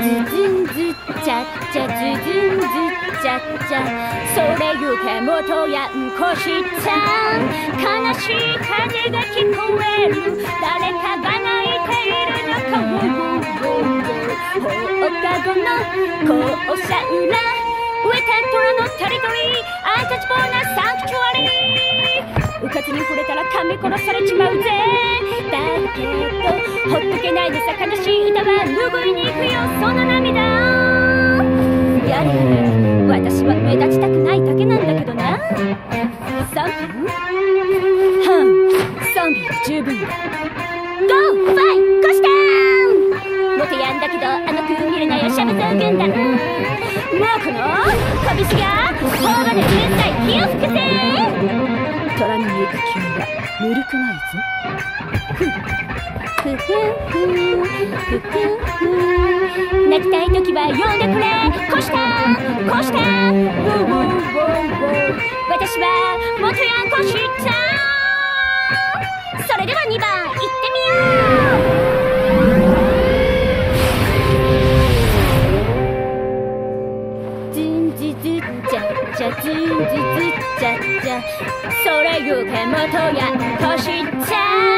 ズンズッチャッチャズズンズッチャッチャそれゆけ元やんこしちゃん。悲しい風が聞こえる。誰かが泣いている中を放課後の校舎裏ウェテントラのテリトリーアンタッチボーなサンクチュアリー。うかつに触れたら噛み殺されちまうぜ。だけどほっとけないでさ悲しい歌は拭いに行くよ。私は目立ちたくないだけなんだけどな。3分はん3秒十分。だゴーファイコシタン。もてやんだけど甘く見るなよシャブゾウ軍団。もうこの拳が頬がで天才火を吹くぜ虎に行く気はぬるくないぞ。ふふふふふふ泣きたい時は呼んでくれ。こしたこした私は元ヤンコシッタそれでは2番いってみよう。チャッチャズンズズッチャッチャそれゆけもとやとこれ以上